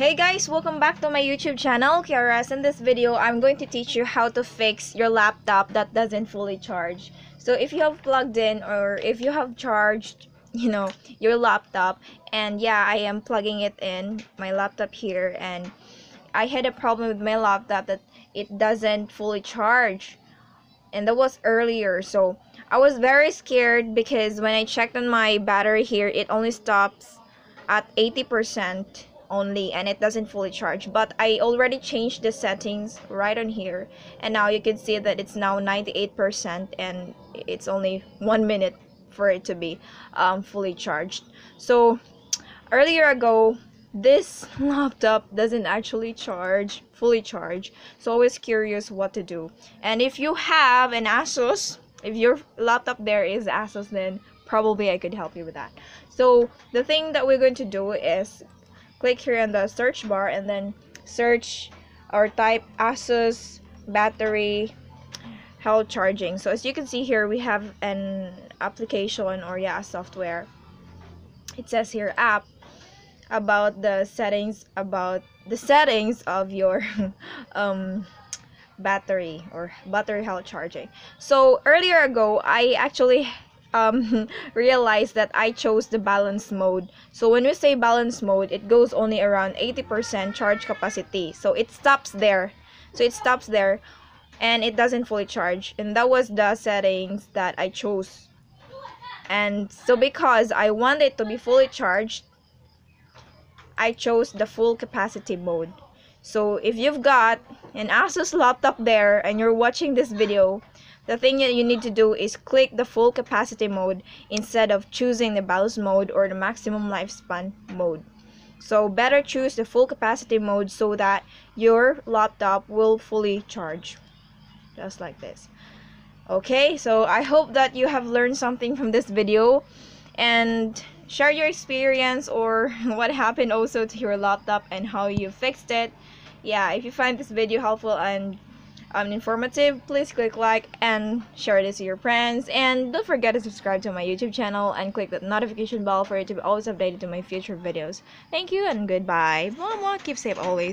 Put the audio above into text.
Hey guys, welcome back to my YouTube channel, Kiaras. In this video, I'm going to teach you how to fix your laptop that doesn't fully charge. So if you have plugged in or if you have charged, you know, your laptop, and yeah, I am plugging it in, my laptop here, and I had a problem with my laptop that it doesn't fully charge. And that was earlier, so I was very scared because when I checked on my battery here, it only stops at 80% only and it doesn't fully charge but I already changed the settings right on here and now you can see that it's now 98% and it's only one minute for it to be um, fully charged. So earlier ago this laptop doesn't actually charge fully charge. So I was curious what to do. And if you have an Asus if your laptop there is Asus then probably I could help you with that. So the thing that we're going to do is click here on the search bar and then search or type Asus battery health charging. So as you can see here we have an application or yeah software. It says here app about the settings about the settings of your um battery or battery health charging. So earlier ago i actually um, realized that I chose the balance mode. So when we say balance mode, it goes only around 80% charge capacity. So it stops there. So it stops there and it doesn't fully charge. And that was the settings that I chose. And so because I want it to be fully charged, I chose the full capacity mode. So if you've got an Asus laptop there and you're watching this video, the thing that you need to do is click the full capacity mode instead of choosing the balance mode or the maximum lifespan mode. So better choose the full capacity mode so that your laptop will fully charge. Just like this. Okay, so I hope that you have learned something from this video and share your experience or what happened also to your laptop and how you fixed it. Yeah, if you find this video helpful and um, informative, please click like and share this to your friends. And don't forget to subscribe to my YouTube channel and click that notification bell for you to be always updated to my future videos. Thank you and goodbye. Mama, keep safe always.